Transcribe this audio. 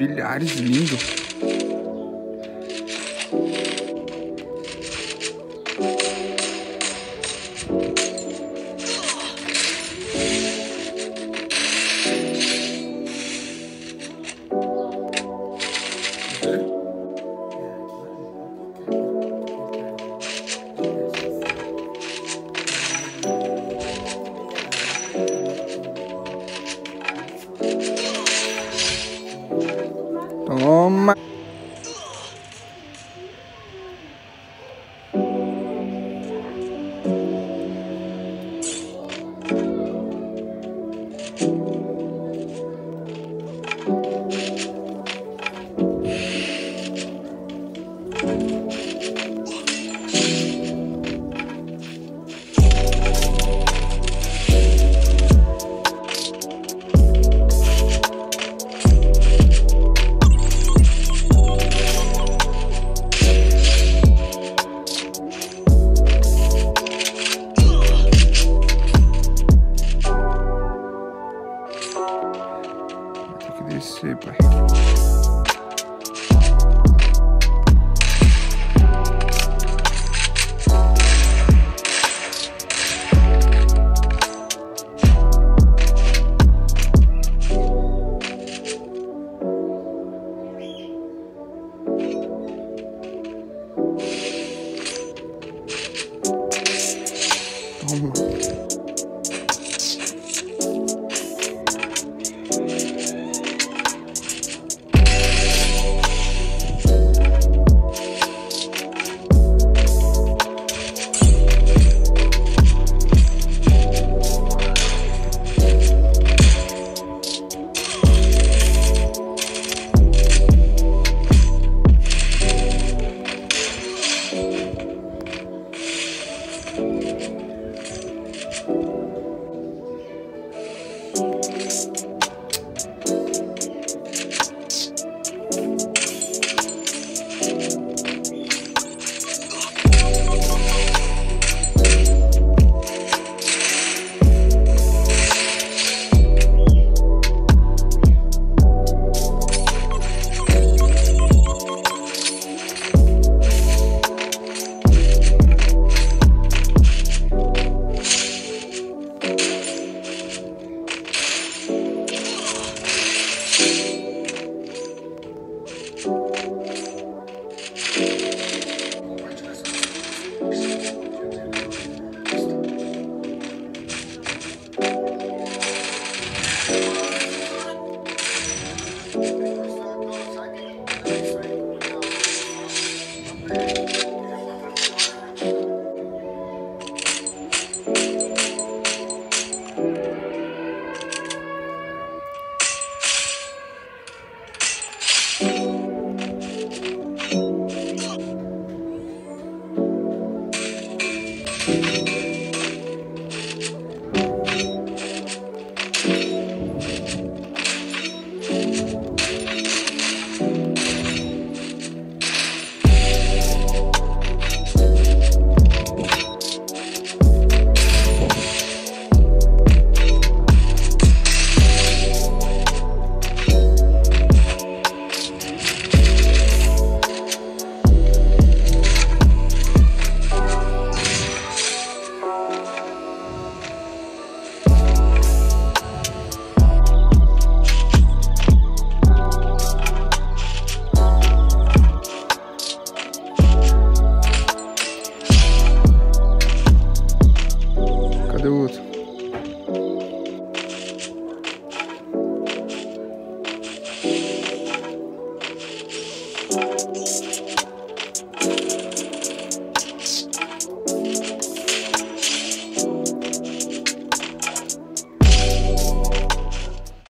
trilhares lindo. Descer, pai. Toma. Right.